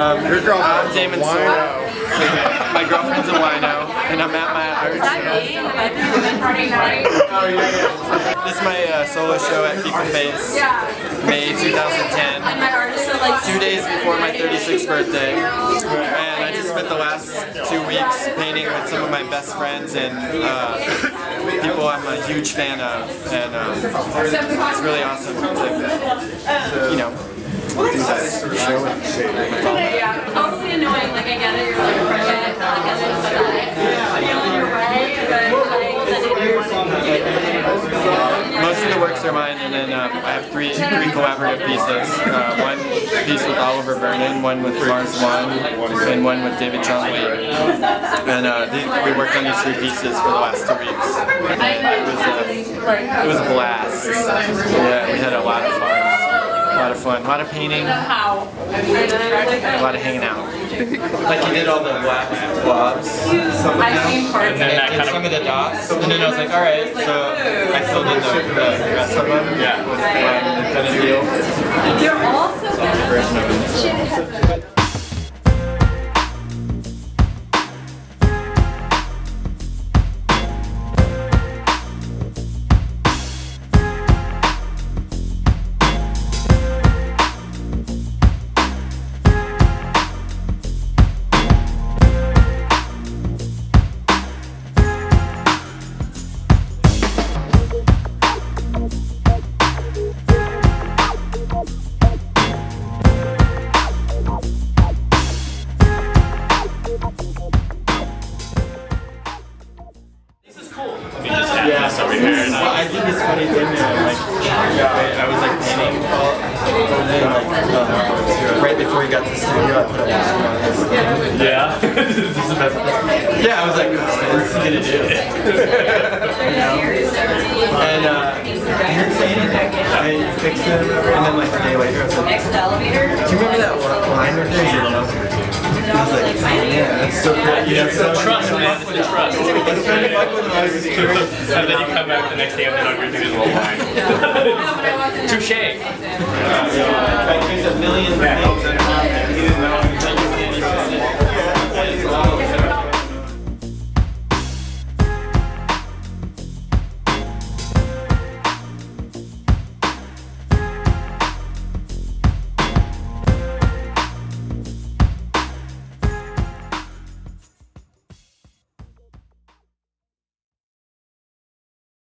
Um, Your girlfriend's I'm Damon a wino. my girlfriend's a wino, and I'm at my Irish This is my uh, solo show at Fecal Face, May 2010. Two days before my 36th birthday. And I just spent the last two weeks painting with some of my best friends and uh, people I'm a huge fan of. And um, it's really awesome to, you know, do this show with Yeah, totally annoying. Like I get it, you're like project, like I get it, but I feel in your way, but Most of the works are mine, and then um, I have three three collaborative pieces. Uh, one piece with Oliver Vernon, one with Mars One, and one with David Choong Lee. And uh, the, we worked on these three pieces for the last two weeks. It was a, it was a blast. Yeah, we had a lot of fun. A lot of fun. A lot of painting. how. A lot of hanging out. Like you did all the black blobs. Some of I've them. seen parts of And it. I did some of the dots, and then I was like, all right, so I still did the, the rest of them. Yeah. With my kind of deal. Yeah, over here. And Well, I did this funny thing that I like. I, I was like painting all, and like uh, right before he got to the studio, I put up this on his thing. yeah. this is the best. Yeah, I was like, what's he gonna do? And uh, I didn't say anything. I fixed it, and then like a day later, I was like, Next elevator. do you remember that that's so great. You have the trust, man. It's the trust. It's kind of like when I was curious. And then you come back the next day and then I'm through this whole line. Touche. Like, there's a million things